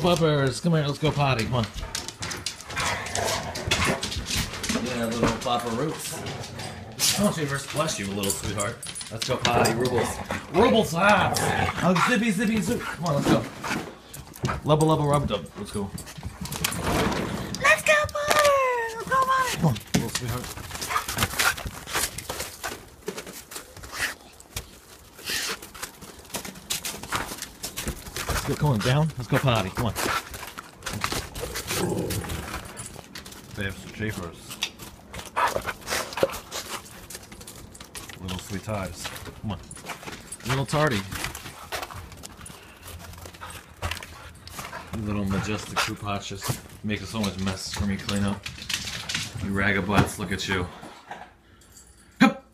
Little bumpers, come here, let's go potty. Come on. Yeah, little Papa Roots. Oh, first bless you, little sweetheart. Let's go potty, Rubles. Rubles, ah! Oh, zippy, zippy, zoop. Come on, let's go. Level, level, rub dub. Let's go. Let's go, Potter! Let's go, Potter! Come on, little sweetheart. Come on, down. Let's go party. Come on. Babes, Chafers. Little sweet ties. Come on. Little tardy. Little majestic poop hotches. Making so much mess for me to clean up. You ragabutts, look at you. Hup.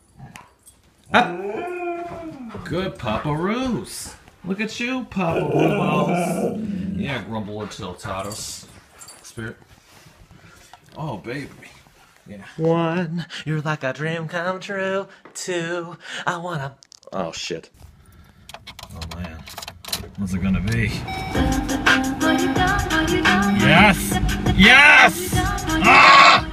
Hup. Good Papa Roos. Look at you, Papa Roos. Yeah, grumble until Tatos. Spirit. Oh, baby. Yeah. One, you're like a dream come true. Two, I wanna. Oh, shit. Oh, man. What's it gonna be? Yes! Yes! Ah!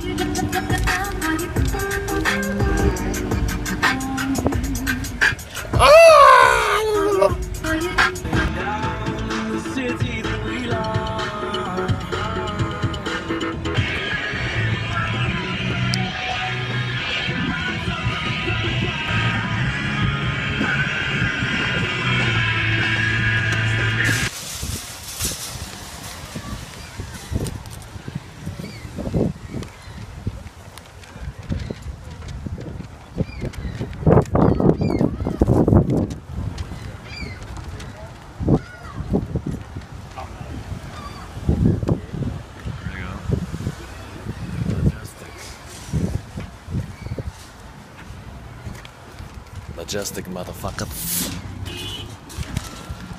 Majestic motherfucker.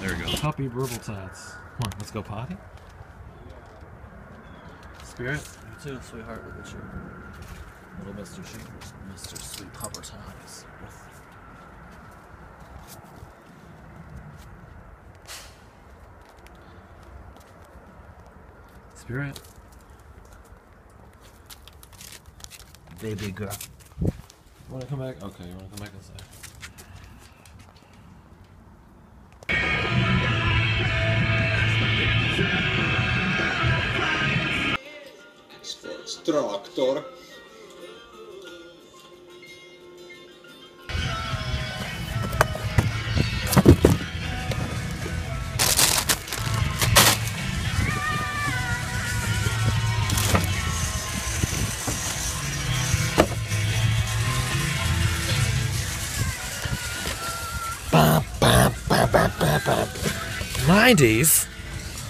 There we go. Puppy burble tots. Come on, let's go potty. Spirit? You too, sweetheart. Look at you. Little Mr. Shakers. Mr. Sweet Pupper Tots. Spirit? Baby girl. Wanna come back? Okay, you wanna come back inside? Traktor. Bum, bum, bum, bum, bum, bum. 90s?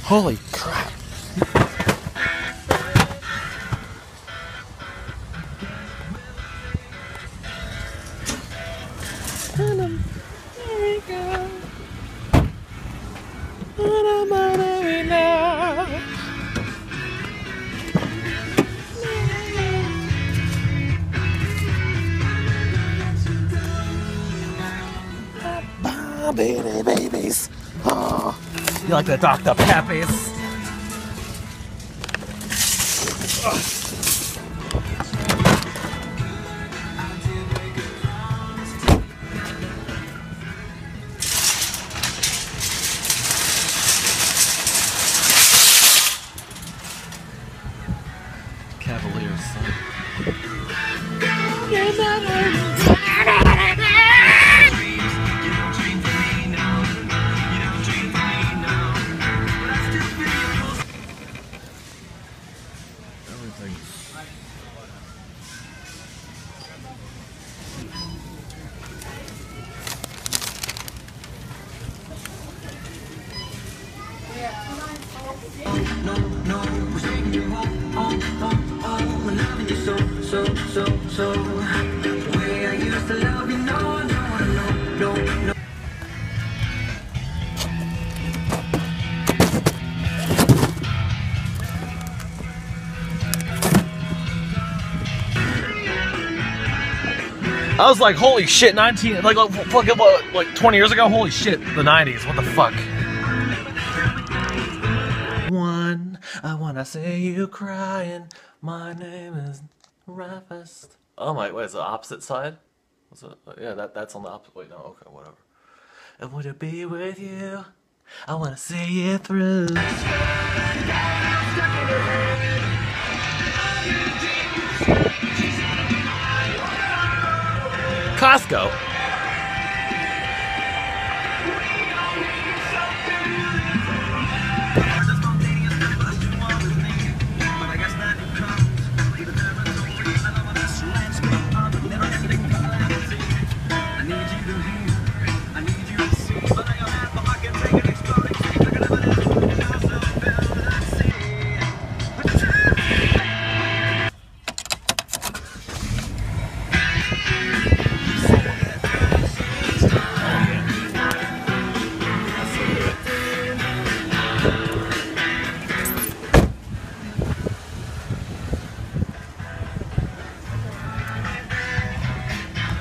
Holy crap. Baby babies. Oh. You like the Dr. Peppies? Cavaliers, I was like, holy shit, 19, like, like what, like 20 years ago? Holy shit, the 90s, what the fuck? One, I wanna see you crying. My name is Rafist. Oh my, wait, is the opposite side? Was it, yeah, that, that's on the opposite, wait, no, okay, whatever. And would it be with you? I wanna see you through. Costco.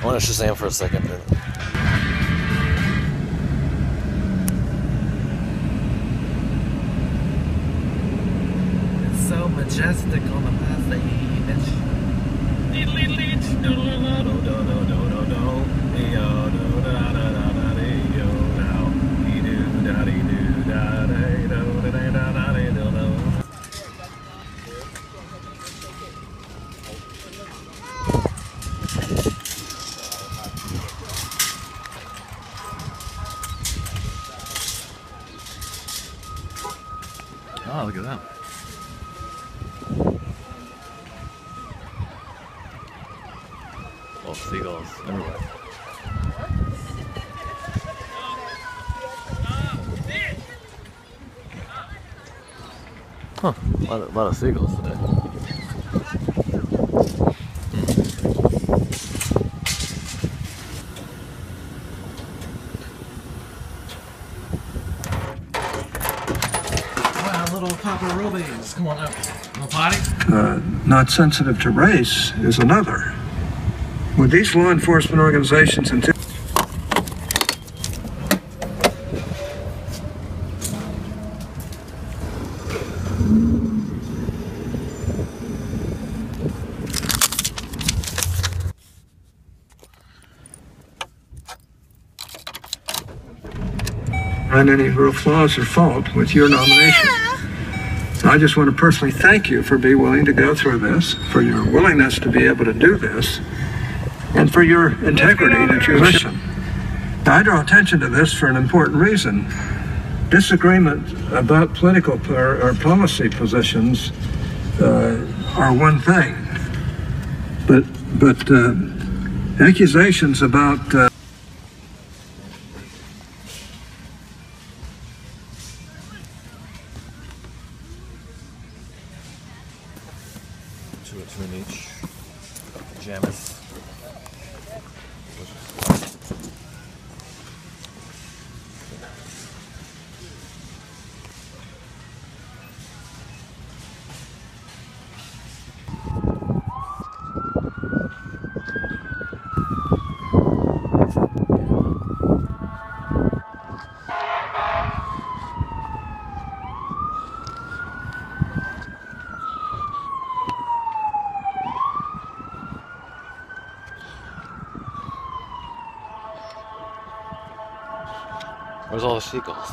I want to Shazam for a second. It's so majestic on the Huh, a lot of, lot of seagulls today. Wow, little Papa Rubies. Come on up. No potty? uh, not sensitive to race is another. Would these law enforcement organizations and find any real flaws or fault with your nomination? I just want to personally thank you for being willing to go through this, for your willingness to be able to do this, and for your integrity that you listen. I draw attention to this for an important reason. Disagreement about political or, or policy positions uh, are one thing, but but uh, accusations about uh, Two, two in each. Pajamas. The seagulls?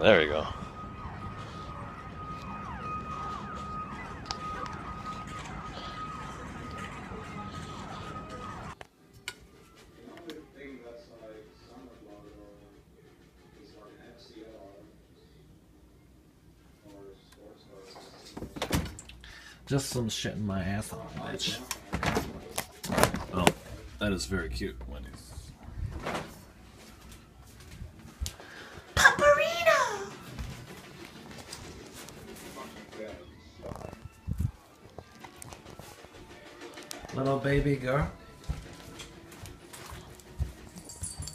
There we go. Just some shit in my ass on bitch. That is very cute, Wendy. Paparino! Little baby girl.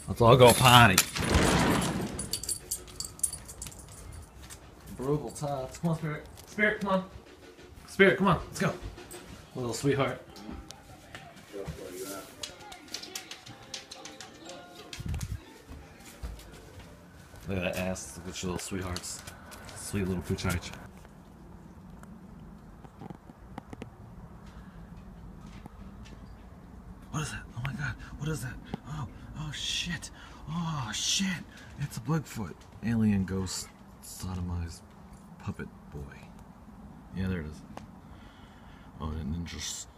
Let's all go potty. Brutal tots. Come on, Spirit. Spirit, come on. Spirit, come on. Let's go. Little sweetheart. Look at that ass. Look at your little sweethearts. Sweet little poochage. What is that? Oh my god. What is that? Oh, oh shit. Oh shit. It's a Bigfoot. Alien ghost sodomized puppet boy. Yeah, there it is. Oh, and then just.